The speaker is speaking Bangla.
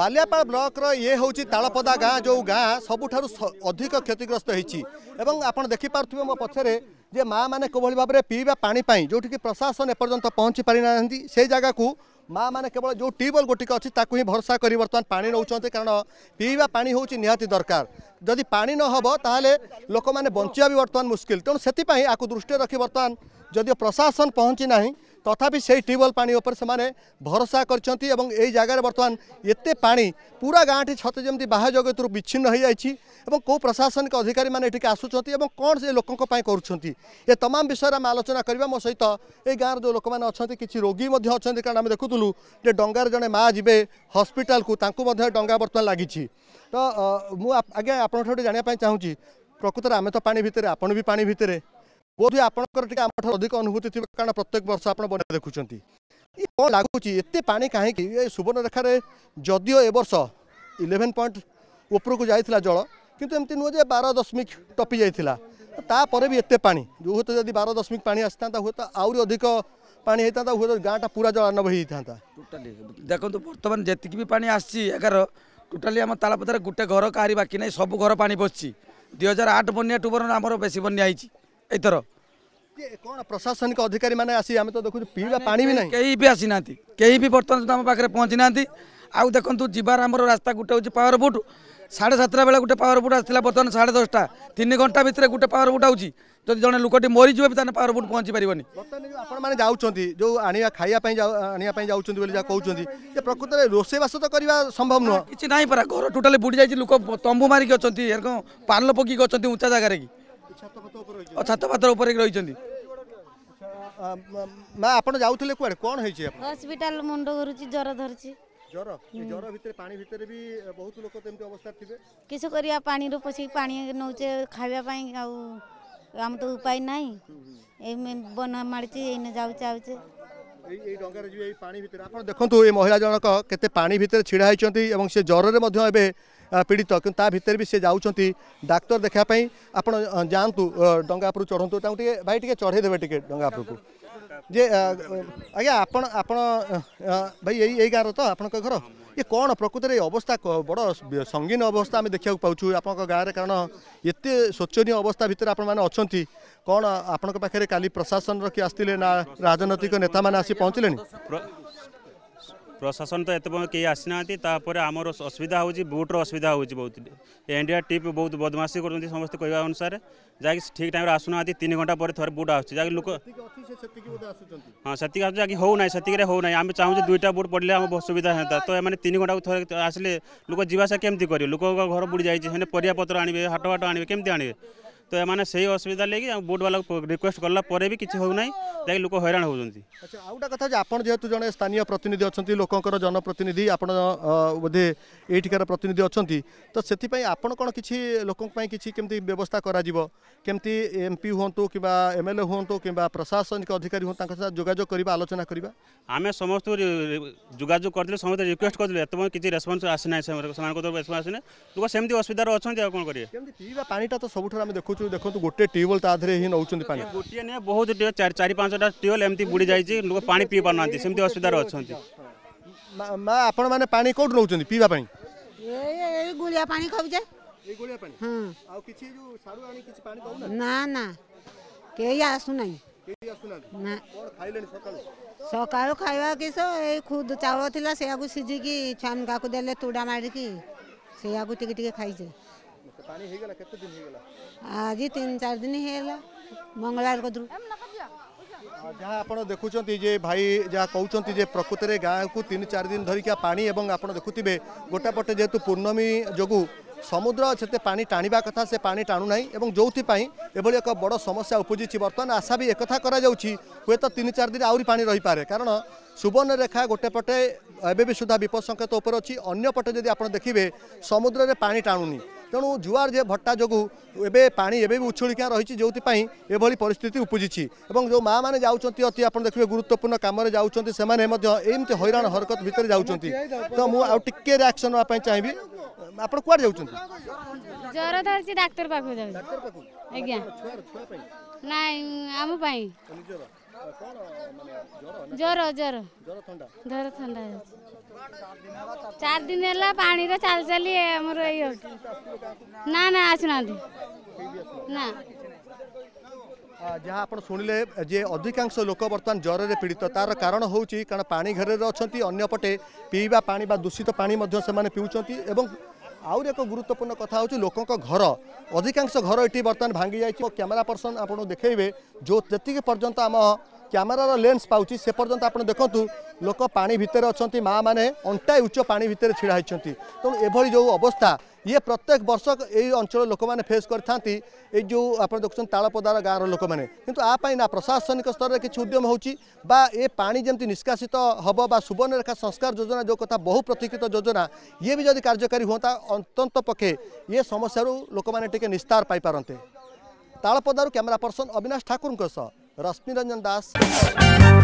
বালিয়াপাড় ব্লকর ইয়ে হচ্ছে তাড়পদা গাঁ যে গাঁ সবুঠার অধিক ক্ষতিগ্রস্ত হয়েছি এবং আপনার দেখিপারে মো পছরে যে মা মানে কোভাবে ভাবে পিবা যেটি কি প্রশাসন এপর্যন্ত পৌঁছি পারি না সেই জায়গাকে মা মানে কেবল যে টিউবওয়েল গোটিক অনেক তাকে হি ভরসা করে বর্তমান পা নৌঁচ কারণ পিবা পা হচ্ছে নিহতি দরকার যদি পা নহব তাহলে লোক মানে বঞ্চা বি বর্তমান মুসকিল তেমন সেপাই আকু দৃষ্টি রাখি বর্তমান যদিও প্রশাসন পৌঁছি না तथापि से ट्यूबेल पा से भरोसा कर जगार बर्तमान एत पा पूरा गाँटी छत जमी बाहर जगत रू विच्छिन्न हो कौ प्रशासनिक अधिकारी मैंने आसुच्चे कौन से लोकों पर तमाम विषय में आलोचना करने मो सहित ये गाँव जो लोक मैंने अच्छा किसी रोगी अच्छा कारण आम देखुल डंगार जड़े माँ जी हस्पिटाल डा बर्तमान लगी तो मुझे आप जानापी चाहूँगी प्रकृत आम तो पा भितर आपण भी पा भितर ବୋଧହୁଏ ଆପଣଙ୍କର ଟିକେ ଆମଠାରୁ ଅଧିକ ଅନୁଭୂତି ଥିବ କାରଣ ପ୍ରତ୍ୟେକ ବର୍ଷ ଆପଣ ବନ୍ୟା ଦେଖୁଛନ୍ତି କ'ଣ ଲାଗୁଛି ଏତେ ପାଣି କାହିଁକି ଏ ସୁବର୍ଣ୍ଣରେଖାରେ ଯଦିଓ ଏ ବର୍ଷ ଇଲେଭେନ୍ ପଏଣ୍ଟ ଉପରକୁ ଯାଇଥିଲା ଜଳ କିନ୍ତୁ ଏମିତି ନୁହେଁ ଯେ ବାର ଦଶମିକ ଟପି ଯାଇଥିଲା ତାପରେ ବି ଏତେ ପାଣି ଯେଉଁ ହୁଏତ ଯଦି ବାର ଦଶମିକ ପାଣି ଆସିଥାନ୍ତା ହୁଏତ ଆହୁରି ଅଧିକ ପାଣି ହେଇଥାନ୍ତା ହୁଏତ ଗାଁଟା ପୁରା ଜଳାର୍ଣ୍ଣବ ହେଇଥାନ୍ତା ଟୋଟାଲି ଦେଖନ୍ତୁ ବର୍ତ୍ତମାନ ଯେତିକି ବି ପାଣି ଆସିଛି ଏଗାର ଟୋଟାଲି ଆମ ତାଳପଦାରେ ଗୋଟେ ଘର କାହାରି ବାକି ନାହିଁ ସବୁ ଘର ପାଣି ପଶିଛି ଦୁଇ ହଜାର ଆଠ ବନ୍ୟା ଟୁବର ଆମର ବେଶୀ ବନ୍ୟା ହେଇଛି ଏଥର କ'ଣ ପ୍ରଶାସନିକ ଅଧିକାରୀ ମାନେ ଆସି ଆମେ ତ ଦେଖୁଛୁ ପିଇବା ପାଣି ବି ନାହିଁ କେହି ବି ଆସିନାହାନ୍ତି କେହି ବି ବର୍ତ୍ତମାନ ସୁଦ୍ଧା ଆମ ପାଖରେ ପହଞ୍ଚିନାହାନ୍ତି ଆଉ ଦେଖନ୍ତୁ ଯିବାର ଆମର ରାସ୍ତା ଗୋଟେ ହେଉଛି ପାୱାର ବୁଟ୍ ସାଢ଼େ ସାତଟା ବେଳେ ଗୋଟେ ପାୱାର ବୁଟ୍ ଆସିଥିଲା ବର୍ତ୍ତମାନ ସାଢ଼େ ଦଶଟା ତିନି ଘଣ୍ଟା ଭିତରେ ଗୋଟେ ପାୱାର ବୁଟ୍ ଆଉଛି ଯଦି ଜଣେ ଲୋକଟି ମରିଯିବ ବି ତାହେଲେ ପାୱାର ବୁଟ୍ ପହଞ୍ଚି ପାରିବନି ଆପଣମାନେ ଯାଉଛନ୍ତି ଯେଉଁ ଆଣିବା ଖାଇବା ପାଇଁ ଆଣିବା ପାଇଁ ଯାଉଛନ୍ତି ବୋଲି ଯାହା କହୁଛନ୍ତି ଯେ ପ୍ରକୃତରେ ରୋଷେଇବାସ ତ କରିବା ସମ୍ଭବ ନୁହଁ କିଛି ନାହିଁ ପରା ଘର ଟୋଟାଲି ବୁଡ଼ି ଯାଇଛି ଲୋକ ତମ୍ବୁ ମାରିକି ଅଛନ୍ତି ଏରକମ ପାଲ ପକିକି ଅଛନ୍ତି ଉଚ୍ଚା ଜାଗାରେ କି ଛାତପାତର ଉପରେ ରହିଛନ୍ତି ମା ଆପଣ ଯାଉଥିଲେ କୁଆଡ଼େ କ'ଣ ହେଇଛି ହସ୍ପିଟାଲ ମୁଣ୍ଡ ଘୁରୁଛି ଜ୍ୱର ଧରିଛି ଜ୍ୱର ଜ୍ୱର ଭିତରେ ପାଣି ଭିତରେ ବି ବହୁତ ଲୋକ ଏମିତି ଅବସ୍ଥା ଥିବେ କିସ କରିବା ପାଣିରୁ ପଶିକି ପାଣି ନେଉଛେ ଖାଇବା ପାଇଁ ଆଉ ଆମ ତ ଉପାୟ ନାହିଁ ଏଇ ବନା ମାଡ଼ିଛି ଏଇନେ ଯାଉଛେ ଆଉଛେ ଆପଣ ଦେଖନ୍ତୁ ଏ ମହିଳା ଜଣକ କେତେ ପାଣି ଭିତରେ ଛିଡ଼ା ହେଇଛନ୍ତି ଏବଂ ସେ ଜ୍ୱରରେ ମଧ୍ୟ ଏବେ ପୀଡ଼ିତ କିନ୍ତୁ ତା ଭିତରେ ବି ସେ ଯାଉଛନ୍ତି ଡାକ୍ତର ଦେଖିବା ପାଇଁ ଆପଣ ଯାଆନ୍ତୁ ଡଙ୍ଗା ଉପରୁ ଚଢ଼ନ୍ତୁ ତାଙ୍କୁ ଟିକେ ଭାଇ ଟିକେ ଚଢ଼େଇ ଦେବେ ଟିକେ ଡଙ୍ଗା ଉପରକୁ ଯେ ଆଜ୍ଞା ଆପଣ ଆପଣ ଭାଇ ଏଇ ଏଇ ଗାଁର ତ ଆପଣଙ୍କ ଘର ଇଏ କ'ଣ ପ୍ରକୃତରେ ଏ ଅବସ୍ଥା ବଡ଼ ସଙ୍ଗୀନ ଅବସ୍ଥା ଆମେ ଦେଖିବାକୁ ପାଉଛୁ ଆପଣଙ୍କ ଗାଁରେ କାରଣ ଏତେ ଶୋଚନୀୟ ଅବସ୍ଥା ଭିତରେ ଆପଣମାନେ ଅଛନ୍ତି କ'ଣ ଆପଣଙ୍କ ପାଖରେ କାଲି ପ୍ରଶାସନର କିଏ ଆସିଥିଲେ ନା ରାଜନୈତିକ ନେତାମାନେ ଆସି ପହଞ୍ଚିଲେଣି প্রশাসন তো এত কে আসি না তাপরে আমার অসুবিধা হচ্ছে বুট রসুবিধা হচ্ছে বহু এন্ডিয়া টিপ বহু বদমাশি করছেন সমস্ত কহা অনুসারে যাকে ঠিক টাইমে আসু না তিন ঘন্টা পরে থাকে বুট আসছে যাকে লোক হ্যাঁ সেত আসছে যাকে হো না সেতিকরে হো না আমি চাহুছি দুইটা বুট পড়লে আমার অসুবিধা হতা তো এমন তিন ঘন্টা থরে আসলে লোক যা আসা কেমতি করবে লোক ঘর বুড়ি যাই সেখানে পরিবাপত্র আনবে হাট বাট আনবে কেমতি আনবে তো এমানে সেই অসুবিধা লাগি বালা রিকোয়েস্ট কলা পরে বি কিছু হো নাই যাই লোক হইরাণ হচ্ছেন আচ্ছা আউটা কথা যে আপনার যেহেতু জনে স্থানীয় প্রতিনিধি অনেক লোকর জনপ্রতিনিধি আপন বোধে এইঠিকার প্রতিনিধি অনেক তো সেপাই আপন কোণ কিছু লোক কিছু কেমতি ব্যবস্থা করা কেমতি এমপি হুঁতু কিংবা এমএলএ হুঁতু কিংবা প্রশাসনিক অধিকারী হুঁ তাঙ্ক যোগাযোগ করা আলোচনা করা আমি সমস্ত যোগাযোগ করে সমস্ত রিকোয়েস্ট করলে এত কিছু রেসপন্স আসি না সে তরফ রেসপন্স আসে না লোক সেমতি অসুবিধার অনেক আর কোণ করিয়ে পিবা পানিটা তো সবুঠার আমি দেখুছ जो देखो गोटे ट्यूबेल ता ही नौ पानी गोटे नुहे बहुत चार चार पाँचटा ट्यूबेल एमती बुड़ी जाइए लोक पा पी पार ना सेमती असुविधार अच्छा माँ आप मैंने पा कौट नौ पीवा सका खावा किस ये खुद चाउल थी से सीझिकी छुआ काकू दे तुड़ा मारिकी से टिके खाई আজি তিন চার দিন হয়ে মঙ্গলার যা আপনার দেখুম যে ভাই যা কৌন যে প্রকৃতরে গাঁকু তিন চার দিন ধরিকা পা এবং আপনার দেখুবে গোটাপটে যেহেতু পূর্ণমী যোগু সমুদ্র সেতে পা টাণা কথা সে পা টাণু না এবং যেপাই এভাবে এক বড় সমস্যা উপজিছি বর্তমানে আশা বি একথা করা যাচ্ছি হুয়েত তিন চার দিন আহরি পা রইপরে কারণ সুবর্ণরেখা গোটে পটে এবে সুদ্ধা বিপদ সংকেত উপরে অন্য পটে যদি আপনার দেখবে সমুদ্রের পা টাণুনি ତେଣୁ ଜୁଆର ଯେ ଭଟ୍ଟା ଯୋଗୁଁ ଏବେ ପାଣି ଏବେ ବି ଉଛୁଳିକା ରହିଛି ଯେଉଁଥିପାଇଁ ଏଭଳି ପରିସ୍ଥିତି ଉପୁଜିଛି ଏବଂ ଯେଉଁ ମାଆମାନେ ଯାଉଛନ୍ତି ଅତି ଆପଣ ଦେଖିବେ ଗୁରୁତ୍ୱପୂର୍ଣ୍ଣ କାମରେ ଯାଉଛନ୍ତି ସେମାନେ ମଧ୍ୟ ଏମିତି ହଇରାଣ ହରକତ ଭିତରେ ଯାଉଛନ୍ତି ତ ମୁଁ ଆଉ ଟିକେ ରିଆକ୍ସନ୍ ନେବା ପାଇଁ ଚାହିଁବି ଆପଣ କୁଆଡ଼େ ଯାଉଛନ୍ତି ଜ୍ୱର ଧରିଛି ଡାକ୍ତର ପାଖକୁ ଯାଉଛି ଆଜ୍ଞା ନାଇଁ ଆମ ପାଇଁ ଜ୍ୱର ଜ୍ୱର ଜ୍ୱର ଥଣ୍ଡା ହେଉଛି ଚାରି ଦିନ ହେଲା ପାଣିରେ ଚାଲି ଚାଲି ଆମର ଏଇ ହେଉଛି ନା ନା ଆସୁନାହାନ୍ତି ନା ଯାହା ଆପଣ ଶୁଣିଲେ ଯେ ଅଧିକାଂଶ ଲୋକ ବର୍ତ୍ତମାନ ଜ୍ୱରରେ ପୀଡ଼ିତ ତାର କାରଣ ହେଉଛି କାରଣ ପାଣି ଘରେ ଅଛନ୍ତି ଅନ୍ୟପଟେ ପିଇବା ପାଣି ବା ଦୂଷିତ ପାଣି ମଧ୍ୟ ସେମାନେ ପିଉଛନ୍ତି ଏବଂ आउरी एक गुरुत्वपूर्ण कथा हौ लोकको घर अधिकांश घर भांगी भाङिजाइयो क्यमेरा पर्सन आउनु देखै आमा पर्यन्त आम क्यमेार से पाएछ आउँ देखु लोक पाँ मे अन्टा उच्च पार्ने छिडाहुन्छ तभरि जो अवस्था ଇଏ ପ୍ରତ୍ୟେକ ବର୍ଷ ଏଇ ଅଞ୍ଚଳର ଲୋକମାନେ ଫେସ୍ କରିଥାନ୍ତି ଏଇ ଯେଉଁ ଆପଣ ଦେଖୁଛନ୍ତି ତାଳପଦାର ଗାଁର ଲୋକମାନେ କିନ୍ତୁ ଆ ପାଇଁ ନା ପ୍ରଶାସନିକ ସ୍ତରରେ କିଛି ଉଦ୍ୟମ ହେଉଛି ବା ଏ ପାଣି ଯେମିତି ନିଷ୍କାସିତ ହେବ ବା ସୁବର୍ଣ୍ଣରେଖା ସଂସ୍କାର ଯୋଜନା ଯେଉଁ କଥା ବହୁ ପ୍ରତୀକ୍ଷିତ ଯୋଜନା ଇଏ ବି ଯଦି କାର୍ଯ୍ୟକାରୀ ହୁଅନ୍ତା ଅନ୍ତନ୍ତ ପକ୍ଷେ ଇଏ ସମସ୍ୟାରୁ ଲୋକମାନେ ଟିକେ ନିସ୍ତାର ପାଇପାରନ୍ତେ ତାଳପଦାରୁ କ୍ୟାମେରା ପର୍ସନ ଅବିନାଶ ଠାକୁରଙ୍କ ସହ ରଶ୍ମିରଞ୍ଜନ ଦାସ